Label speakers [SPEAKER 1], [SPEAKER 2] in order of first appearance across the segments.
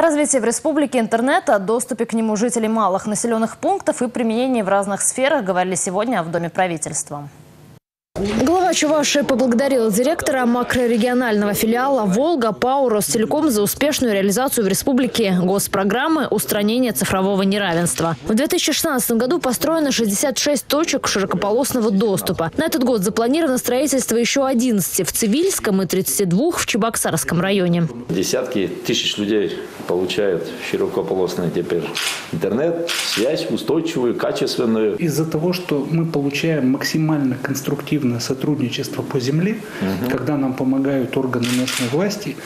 [SPEAKER 1] Развитие в республике интернета, доступе к нему жителей малых населенных пунктов и применении в разных сферах говорили сегодня в Доме правительства.
[SPEAKER 2] Глава Чувашии поблагодарил директора макрорегионального филиала «Волга» ПАО «Ростелеком» за успешную реализацию в республике госпрограммы устранения цифрового неравенства. В 2016 году построено 66 точек широкополосного доступа. На этот год запланировано строительство еще 11 в Цивильском и 32 в Чебоксарском районе.
[SPEAKER 3] Десятки тысяч людей получают широкополосный теперь интернет, связь устойчивую, качественную.
[SPEAKER 4] Из-за того, что мы получаем максимально конструктивное сотрудничество по земле, угу. когда нам помогают органы местной власти,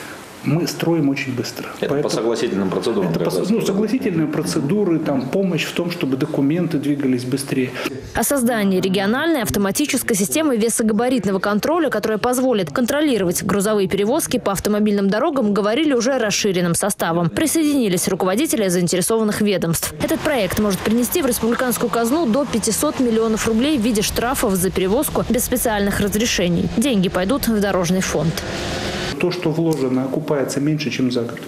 [SPEAKER 4] мы строим очень быстро.
[SPEAKER 3] Это Поэтому по согласительным процедурам?
[SPEAKER 4] Это по, ну, согласительные процедуры, там, помощь в том, чтобы документы двигались быстрее.
[SPEAKER 2] О создании региональной автоматической системы весогабаритного контроля, которая позволит контролировать грузовые перевозки по автомобильным дорогам, говорили уже расширенным составом. Присоединились руководители заинтересованных ведомств. Этот проект может принести в республиканскую казну до 500 миллионов рублей в виде штрафов за перевозку без специальных разрешений. Деньги пойдут в дорожный фонд
[SPEAKER 4] то, что вложено, окупается меньше, чем за год.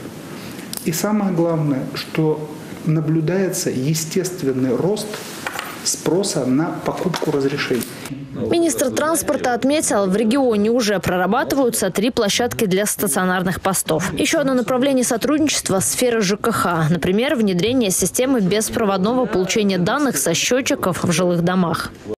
[SPEAKER 4] И самое главное, что наблюдается естественный рост спроса на покупку разрешений.
[SPEAKER 2] Министр транспорта отметил, в регионе уже прорабатываются три площадки для стационарных постов. Еще одно направление сотрудничества – сфера ЖКХ. Например, внедрение системы беспроводного получения данных со счетчиков в жилых домах.